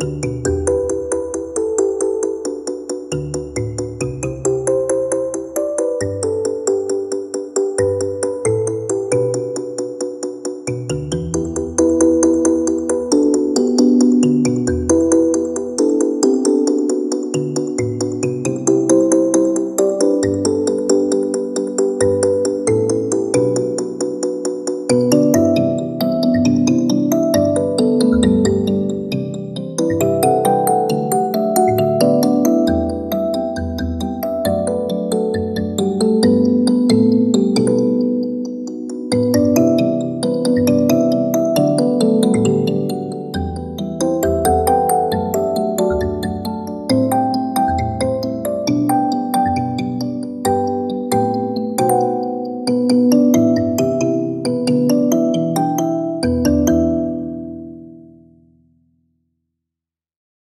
Música